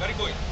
Very good.